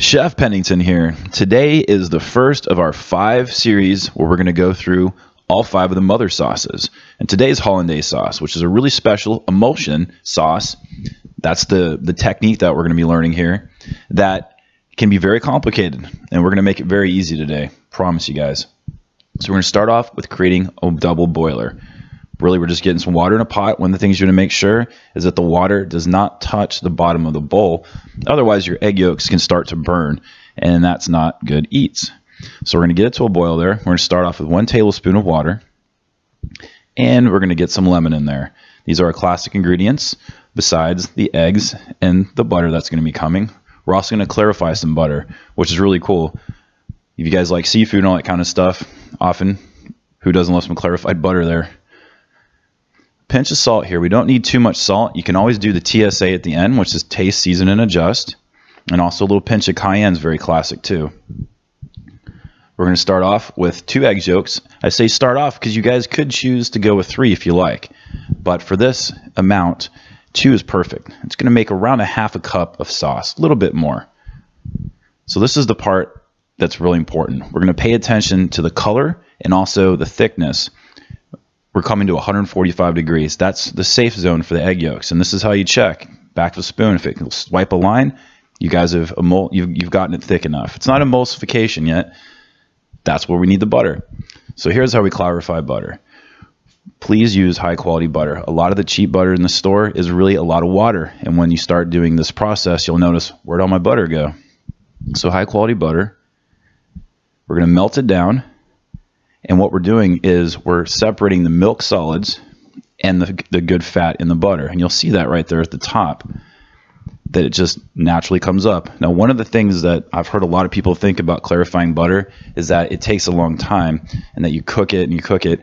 Chef Pennington here. Today is the first of our five series where we're going to go through all five of the mother sauces. And today's hollandaise sauce, which is a really special emulsion sauce. That's the, the technique that we're going to be learning here that can be very complicated. And we're going to make it very easy today. Promise you guys. So we're going to start off with creating a double boiler. Really, we're just getting some water in a pot. One of the things you want to make sure is that the water does not touch the bottom of the bowl. Otherwise, your egg yolks can start to burn, and that's not good eats. So we're going to get it to a boil there. We're going to start off with one tablespoon of water, and we're going to get some lemon in there. These are our classic ingredients besides the eggs and the butter that's going to be coming. We're also going to clarify some butter, which is really cool. If you guys like seafood and all that kind of stuff, often, who doesn't love some clarified butter there? Pinch of salt here. We don't need too much salt. You can always do the TSA at the end, which is taste, season, and adjust. And also a little pinch of cayenne is very classic too. We're going to start off with two egg yolks. I say start off because you guys could choose to go with three if you like. But for this amount, two is perfect. It's going to make around a half a cup of sauce, a little bit more. So this is the part that's really important. We're going to pay attention to the color and also the thickness we're coming to 145 degrees. That's the safe zone for the egg yolks. And this is how you check. Back of the spoon. If it can swipe a line, you guys have emul- you've, you've gotten it thick enough. It's not emulsification yet. That's where we need the butter. So here's how we clarify butter. Please use high quality butter. A lot of the cheap butter in the store is really a lot of water. And when you start doing this process, you'll notice where'd all my butter go? So high quality butter. We're going to melt it down and what we're doing is we're separating the milk solids and the, the good fat in the butter. And you'll see that right there at the top that it just naturally comes up. Now, one of the things that I've heard a lot of people think about clarifying butter is that it takes a long time and that you cook it and you cook it.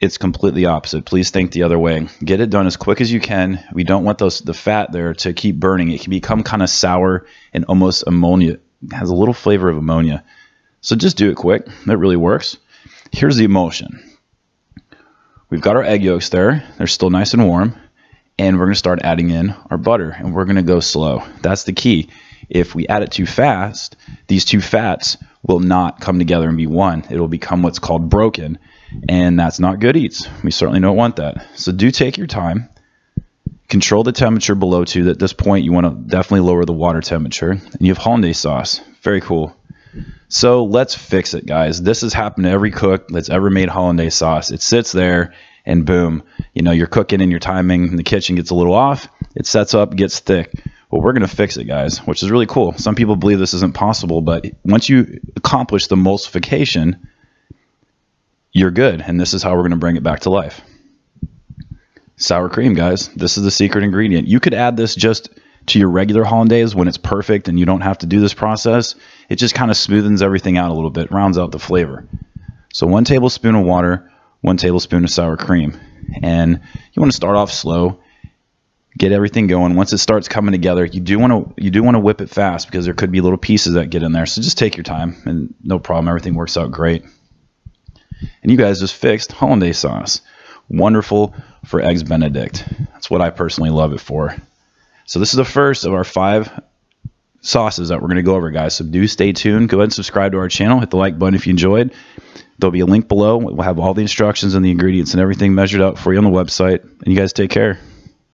It's completely opposite. Please think the other way. Get it done as quick as you can. We don't want those the fat there to keep burning. It can become kind of sour and almost ammonia. It has a little flavor of ammonia. So just do it quick. That really works. Here's the emulsion. We've got our egg yolks there. They're still nice and warm. And we're going to start adding in our butter. And we're going to go slow. That's the key. If we add it too fast, these two fats will not come together and be one. It will become what's called broken. And that's not good eats. We certainly don't want that. So do take your time. Control the temperature below 2. At this point, you want to definitely lower the water temperature. And you have hollandaise sauce. Very cool. So let's fix it, guys. This has happened to every cook that's ever made hollandaise sauce. It sits there and boom, you know, you're cooking and your timing in the kitchen gets a little off. It sets up, gets thick. Well, we're going to fix it, guys, which is really cool. Some people believe this isn't possible, but once you accomplish the emulsification, you're good. And this is how we're going to bring it back to life. Sour cream, guys. This is the secret ingredient. You could add this just to your regular hollandaise when it's perfect and you don't have to do this process, it just kind of smoothens everything out a little bit, rounds out the flavor. So one tablespoon of water, one tablespoon of sour cream. And you want to start off slow, get everything going. Once it starts coming together, you do want to you do want to whip it fast because there could be little pieces that get in there. So just take your time and no problem, everything works out great. And you guys just fixed hollandaise sauce. Wonderful for eggs benedict. That's what I personally love it for. So this is the first of our five sauces that we're going to go over, guys. So do stay tuned. Go ahead and subscribe to our channel. Hit the like button if you enjoyed. There'll be a link below. We'll have all the instructions and the ingredients and everything measured out for you on the website. And you guys take care.